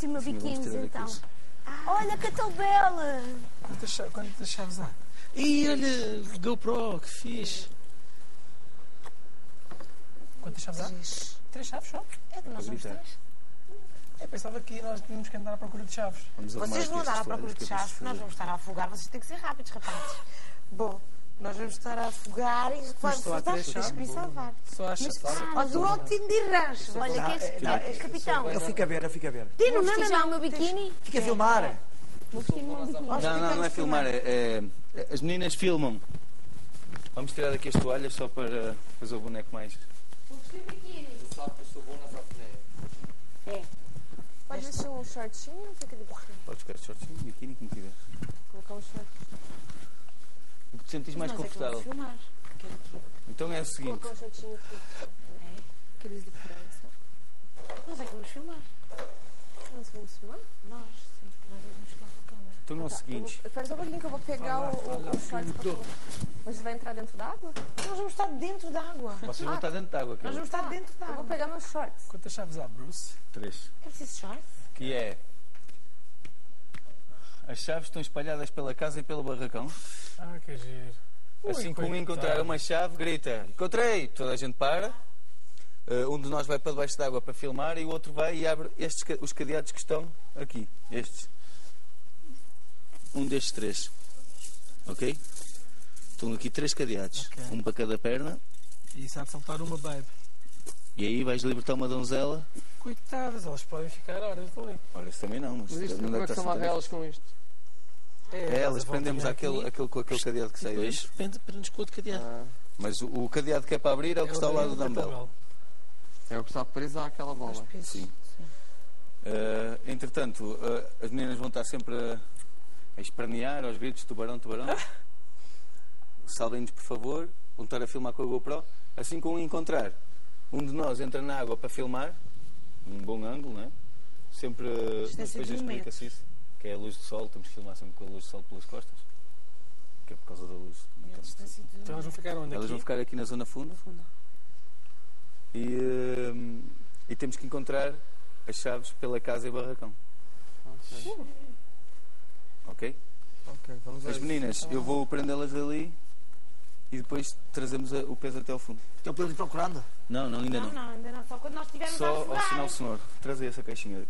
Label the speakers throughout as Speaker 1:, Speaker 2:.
Speaker 1: vestir o meu
Speaker 2: Sim, vamos
Speaker 1: biquíni
Speaker 2: tirar
Speaker 1: então.
Speaker 2: aqueles-
Speaker 1: Olha que tão bela!
Speaker 3: Quantas, quantas chaves há? Ih, olha, GoPro, que fixe. Quantas chaves há?
Speaker 4: Três.
Speaker 3: Três chaves só?
Speaker 4: É que nós somos três.
Speaker 3: Eu pensava que nós tínhamos que andar à procura de chaves.
Speaker 2: Vamos
Speaker 4: Vocês vão andar à procura de
Speaker 2: que
Speaker 4: chaves, nós vamos estar a afogar. Vocês têm que ser rápidos, rapazes. Bom, nós vamos estar a afogar e vamos Tens que me salvar.
Speaker 3: Só acho
Speaker 4: Ó, do Altino de Rancho.
Speaker 1: Olha, queres, queres- capitão,
Speaker 5: Eu fico a ver, eu fico a ver.
Speaker 4: Tino, não, não,
Speaker 1: já o
Speaker 4: não.
Speaker 1: meu biquíni?
Speaker 5: Fica a filmar.
Speaker 1: O
Speaker 2: Não, não, não é filmar, é, é- é- As meninas filmam. Vamos tirar daqui as toalhas só para fazer o boneco mais.
Speaker 6: Pode vestir um shortinho ou fica de biquíni?
Speaker 2: Podes ficar shortinho, biquíni, como quiseres.
Speaker 6: Colocar um short.
Speaker 2: O que te sentires mais
Speaker 4: Nós é que vamos
Speaker 2: confortável.
Speaker 4: filmar.
Speaker 2: Então é o seguinte.
Speaker 6: Um aqui. Aqueles de França.
Speaker 4: Nós é que vamos filmar.
Speaker 6: Nós vamos filmar?
Speaker 4: Nós, sim. Nós vamos filmar com a câmera.
Speaker 2: Então é o seguinte.
Speaker 6: Espera só um pouquinho que eu vou pegar o, o, short pôr. Você vai entrar dentro d'água?
Speaker 4: Nós vamos estar dentro da água.
Speaker 2: Vocês vão estar dentro de água.
Speaker 4: Nós vamos estar dentro da
Speaker 6: Eu vou
Speaker 4: água.
Speaker 6: pegar meus shorts.
Speaker 3: Quantas chaves há, Bruce?
Speaker 2: Três.
Speaker 4: É preciso short?
Speaker 2: Que é. As chaves estão espalhadas pela casa e pelo barracão.
Speaker 3: Ah, que giro.
Speaker 2: Assim que um encontrar uma chave, grita: Encontrei! Toda a gente para. Uh, um de nós vai para debaixo d'água para filmar e o outro vai e abre estes, os cadeados que estão aqui. Estes. Um destes três. Ok? Estão aqui três cadeados.
Speaker 3: Ok.
Speaker 2: Um para cada perna.
Speaker 3: E isso há de saltar uma babe.
Speaker 2: E aí vais libertar uma donzela.
Speaker 3: Coitadas, elas podem ficar horas ali.
Speaker 2: Olha, isso também não, mas
Speaker 7: Mas isto,
Speaker 2: não
Speaker 7: como é que
Speaker 2: soltando.
Speaker 7: elas com isto?
Speaker 2: É, elas
Speaker 3: voltam
Speaker 2: prendemos aquele, aquele, com aquele cadeado que sai daí.
Speaker 3: depois prende- prende-nos com outro cadeado.
Speaker 7: Ah,
Speaker 2: Mas o, o cadeado que é para abrir é o que está ao lado do dumbbell.
Speaker 7: é o que está preso àquela bola.
Speaker 2: Sim. Uh, entretanto, uh, as meninas vão estar sempre a, a espernear aos gritos: tubarão, tubarão. Salvem-nos, por favor. Vão estar a filmar com a GoPro. Assim um encontrar, um de nós entra na água para filmar, num bom ângulo, não é? Sempre. uh,
Speaker 4: é
Speaker 2: depois
Speaker 4: um
Speaker 2: explica-se isso. Que é a luz do sol, temos que filmar sempre com a luz do sol pelas costas. Que é por causa da luz. Então,
Speaker 3: Então elas vão ficar onde?
Speaker 2: elas
Speaker 3: Aqui?
Speaker 2: vão ficar aqui na zona funda. E, hum, e temos que encontrar as chaves pela casa e barracão.
Speaker 7: Ok,
Speaker 2: Ok?
Speaker 7: vamos
Speaker 2: As
Speaker 7: isso.
Speaker 2: meninas, eu vou prendê-las ali e depois trazemos a- o peso até ao fundo.
Speaker 5: Então para ir procurando.
Speaker 2: Não, não, ainda
Speaker 4: Não,
Speaker 2: não.
Speaker 4: não, ainda não. Só quando nós estivermos a
Speaker 2: Só ao sinal sonoro. Traz aí essa caixinha.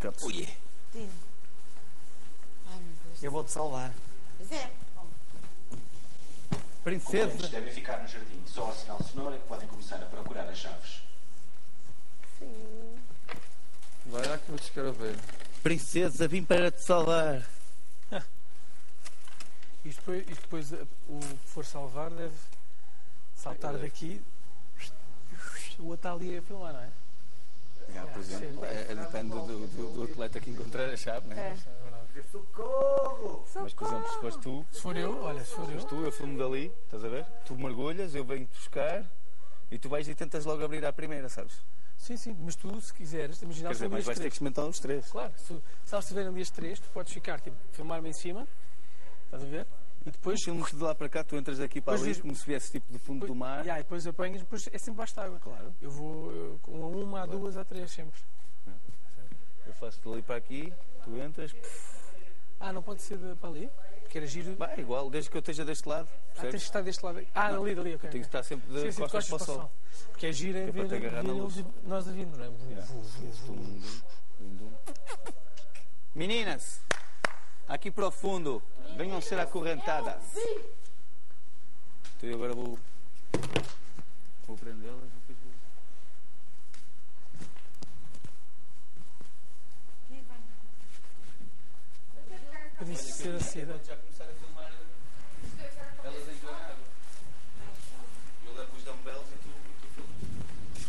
Speaker 2: Caps.
Speaker 4: Tino. Ai, meu
Speaker 5: Eu vou-te salvar.
Speaker 4: Pois é.
Speaker 2: Princesa!
Speaker 8: Devem ficar no jardim. Só ao sinal sonoro é que podem começar a procurar as chaves.
Speaker 7: Vai lá que eu te quero ver.
Speaker 2: Princesa, vim para te salvar.
Speaker 3: E depois, e depois uh, o que for salvar deve saltar
Speaker 2: ai.
Speaker 3: daqui. O outro está ali a filmar, não é?
Speaker 2: Já, por exemplo, é, é depende do, do- do atleta que encontrar a chave, não é?
Speaker 3: É
Speaker 5: Socorro!
Speaker 2: Mas, por exemplo, se fores tu,
Speaker 3: Se for eu, olha, se for
Speaker 2: se
Speaker 3: eu.
Speaker 2: tu, eu filmo dali, estás a ver? Tu mergulhas, eu venho-te buscar e tu vais e tentas logo abrir à primeira, sabes?
Speaker 3: Sim, sim, mas tu, se quiseres, imagina
Speaker 2: Quer dizer,
Speaker 3: ali
Speaker 2: mas
Speaker 3: as
Speaker 2: vais ter que experimentar os três.
Speaker 3: Claro, se, tu- se elas estiverem ali as três, tu podes ficar, tipo, filmar-me em cima, estás a ver? E depois.
Speaker 2: Filmes de lá para cá, tu entras aqui para ali
Speaker 3: diz-
Speaker 2: como se viesse tipo do fundo do mar.
Speaker 3: Yeah, e depois apanhas, depois é sempre basta água.
Speaker 2: Claro.
Speaker 3: Eu vou eu, com a uma, a duas, a três, sempre.
Speaker 2: Eu faço dali para aqui, tu entras,
Speaker 3: Ah, não pode ser de, para ali? Porque era giro.
Speaker 2: vai igual, desde que eu esteja deste lado.
Speaker 3: Ah, tens que estar deste lado. Ah,
Speaker 2: Não,
Speaker 3: ali, dali, ok.
Speaker 2: Tenho que estar sempre de
Speaker 3: Sim, sim,
Speaker 2: costas, para o sol.
Speaker 3: Porque é giro é
Speaker 2: é para
Speaker 3: ver, ver
Speaker 2: na luz.
Speaker 3: eles- nós a vir, não é?
Speaker 2: Dum. Meninas, aqui para o fundo, venham ser acorrentadas. Então eu agora vou, vou prendê-las e depois vou.
Speaker 3: Eu disse ser a seda.
Speaker 2: Já começar a filmar elas entram na água. Eu levo os dumbbells e tu, e tu filmas.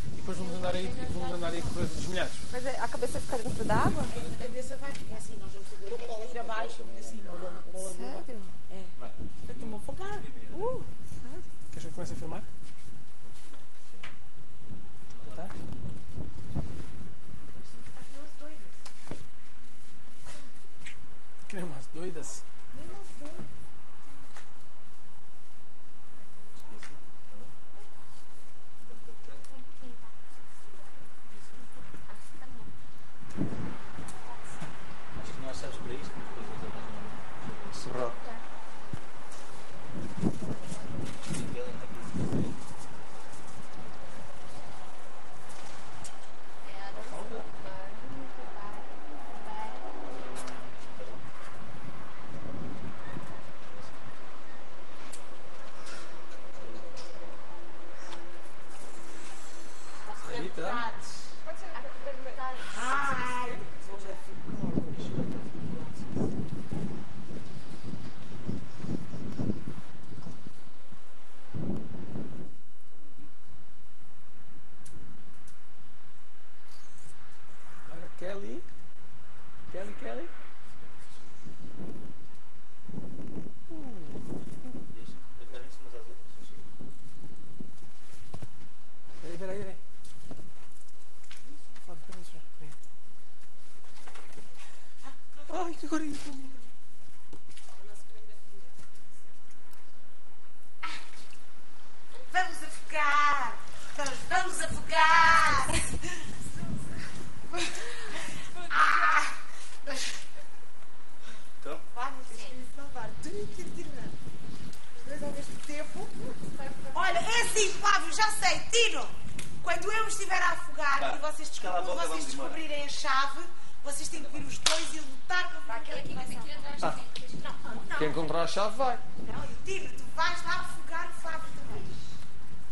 Speaker 3: E depois vamos andar aí, vamos andar aí com os molhados.
Speaker 6: Mas a cabeça fica dentro d'água?
Speaker 4: A cabeça vai. É assim, nós vamos fazer o colo para baixo. Assim.
Speaker 6: Sério?
Speaker 4: É. Para te me afogar.
Speaker 6: Uh,
Speaker 3: Queres que eu comece a filmar?
Speaker 4: É assim, Flávio, já sei. Tino, quando eu estiver a afogar
Speaker 2: Tá.
Speaker 4: e vocês, desco-
Speaker 2: Cala a
Speaker 4: quando
Speaker 2: boca,
Speaker 4: vocês
Speaker 2: vamos embora.
Speaker 4: descobrirem a chave, vocês têm que vir os dois e lutar para aquele que vai salvar. Não,
Speaker 7: Quem
Speaker 4: não,
Speaker 7: encontrar a chave vai.
Speaker 4: não. E Tino, tu vais lá afogar o Flávio também.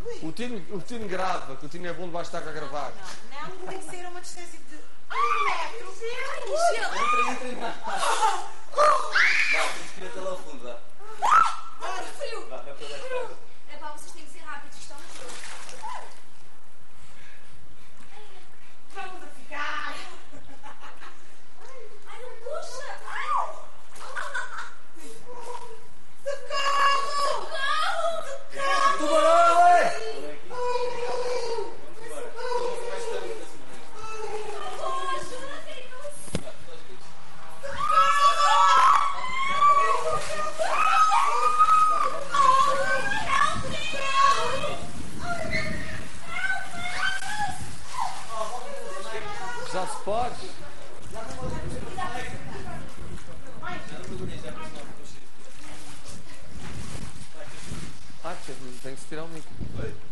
Speaker 4: Ui.
Speaker 7: O Tino, o Tino grava, que o Tino é bom debaixo de água a gravar.
Speaker 4: Não, não, tem que ser a uma distância de um metro.
Speaker 2: Entra, entra, entra. Vá, temos que ir até lá ao fundo, vá.
Speaker 6: Frio!
Speaker 2: Vá, vai para dentro.
Speaker 6: É pá, vocês têm que ser rápidos, estão no jogo.
Speaker 4: Vamos afogar.
Speaker 6: Ai, não puxa!
Speaker 4: Socorro! Socorro!
Speaker 5: Tubarão, é!
Speaker 6: Oh, ajuda, queridos!
Speaker 7: Já se pode. Ah, tem